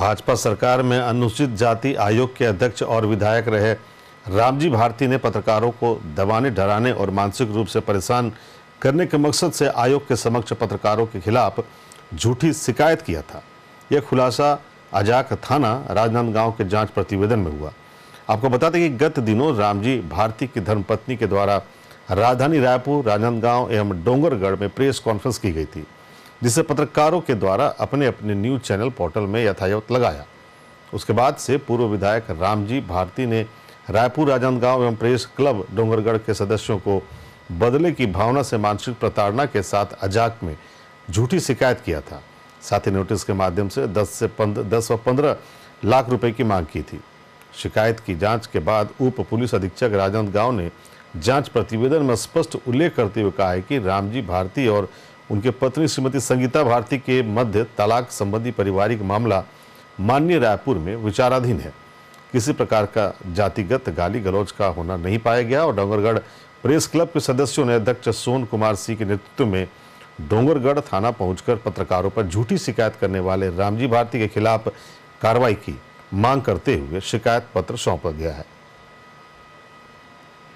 भाजपा सरकार में अनुसूचित जाति आयोग के अध्यक्ष और विधायक रहे रामजी भारती ने पत्रकारों को दबाने, डराने और मानसिक रूप से परेशान करने के मकसद से आयोग के समक्ष पत्रकारों के खिलाफ झूठी शिकायत किया था। यह खुलासा अजाक थाना, राजनांदगांव के जाँच प्रतिवेदन में हुआ। आपको बता दें कि गत दिनों रामजी भारती की धर्मपत्नी के द्वारा राजधानी रायपुर, राजनांदगांव एवं डोंगरगढ़ में प्रेस कॉन्फ्रेंस की गई थी। जिसे पत्रकारों के द्वारा अपने अपने न्यूज़ चैनल पोर्टल में यथायथ लगाया। उसके बाद से पूर्व विधायक रामजी भारती ने रायपुर, राजनांदगांव एवं प्रेस क्लब डोंगरगढ़ के सदस्यों को बदले की भावना से मानसिक प्रताड़ना के साथ अजाक में झूठी शिकायत किया था। साथ ही नोटिस के माध्यम से 10 से 15 10 व 15 लाख रुपए की मांग की थी। शिकायत की जाँच के बाद उप पुलिस अधीक्षक राजनांदगांव ने जाँच प्रतिवेदन में स्पष्ट उल्लेख करते हुए कहा है कि रामजी भारती और उनके पत्नी श्रीमती संगीता भारती के मध्य तलाक संबंधी पारिवारिक मामला माननीय रायपुर में विचाराधीन है। किसी प्रकार का जातिगत गाली गलौज का होना नहीं पाया गया और डोंगरगढ़ प्रेस क्लब के सदस्यों ने अध्यक्ष सोन कुमार सिंह के नेतृत्व में डोंगरगढ़ थाना पहुंचकर पत्रकारों पर झूठी शिकायत करने वाले रामजी भारती के खिलाफ कार्रवाई की मांग करते हुए शिकायत पत्र सौंपा गया है उसमें राम जी हमारा मेरा पूरा समझ जा सकता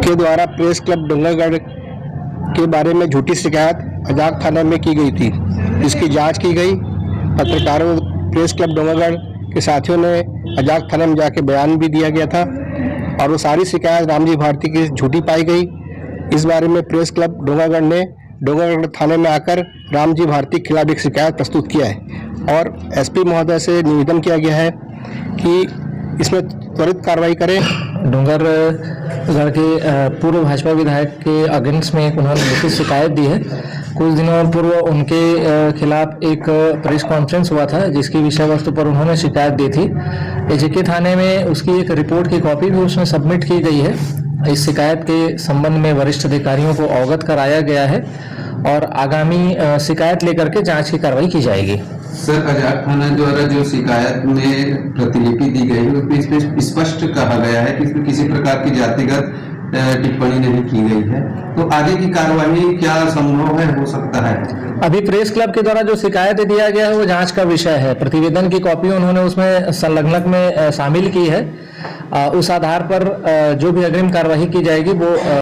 के द्वारा प्रेस क्लब डोंगरगढ़ के बारे में झूठी शिकायत अजाक थाने में की गई थी। जिसकी जाँच की गई। पत्रकारों, प्रेस क्लब डोंगरगढ़ के साथियों ने अजाक थाने में जाके बयान भी दिया गया था और वो सारी शिकायत रामजी भारती की झूठी पाई गई। इस बारे में प्रेस क्लब डोंगरगढ़ ने डोंगरगढ़ थाने में आकर रामजी भारती के खिलाफ एक शिकायत प्रस्तुत किया है और एसपी महोदय से निवेदन किया गया है कि इसमें त्वरित कार्रवाई करें। डोंगरगढ़ के पूर्व भाजपा विधायक के अगेंस्ट में एक उन्होंने लिखित शिकायत दी है। कुछ दिनों पूर्व उनके खिलाफ एक प्रेस कॉन्फ्रेंस हुआ था, जिसकी विषय वस्तु पर उन्होंने शिकायत दी थी। एजेके थाने में उसकी एक रिपोर्ट की कॉपी भी उसमें सबमिट की गई है। इस शिकायत के संबंध में वरिष्ठ अधिकारियों को अवगत कराया गया है और आगामी शिकायत लेकर के जाँच की कार्रवाई की जाएगी। सर अजाक थाना द्वारा जो शिकायत में प्रतिलिपि दी गई है उसमें स्पष्ट कहा गया है कि इसमें किसी प्रकार की जातिगत टिप्पणी नहीं की गई है। तो आगे की कार्यवाही क्या संभव है, हो सकता है? अभी प्रेस क्लब के द्वारा जो शिकायत दिया गया है, वो जाँच का विषय है। प्रतिवेदन की कॉपी उन्होंने उसमें संलग्नक में शामिल की है। उस आधार पर जो भी अग्रिम कार्यवाही की जाएगी, वो